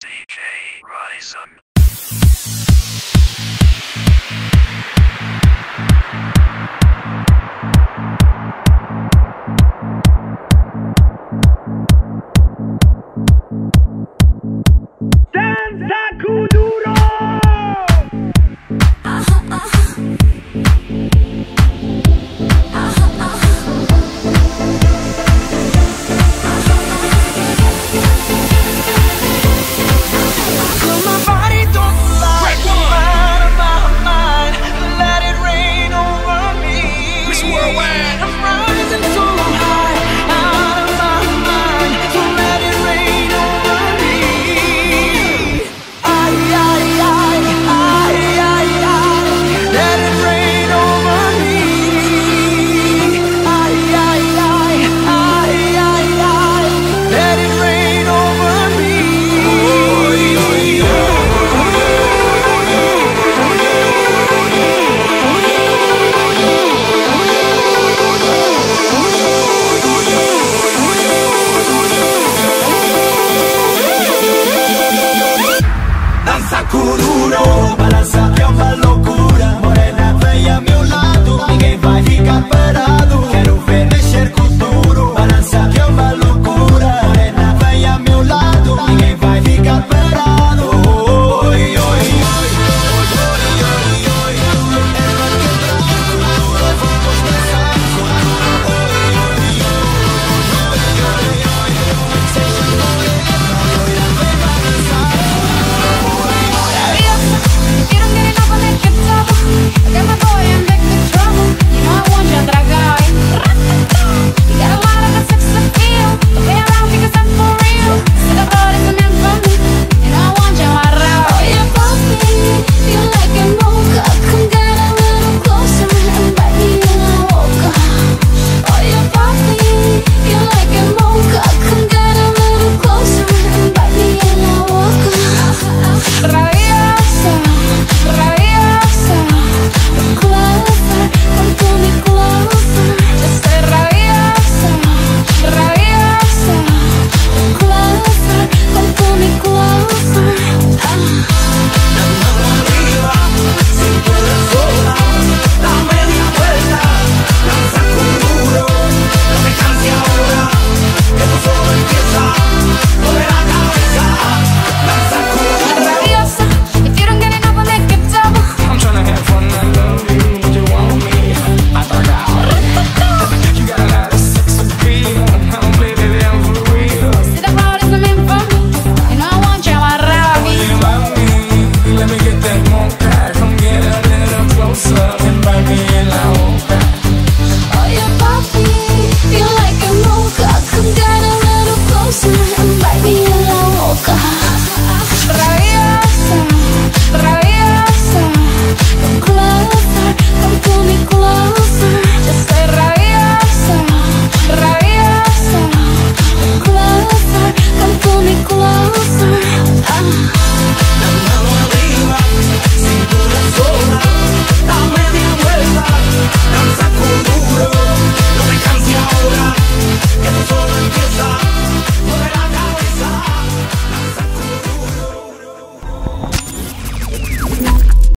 DJ Ryzen. 孤独。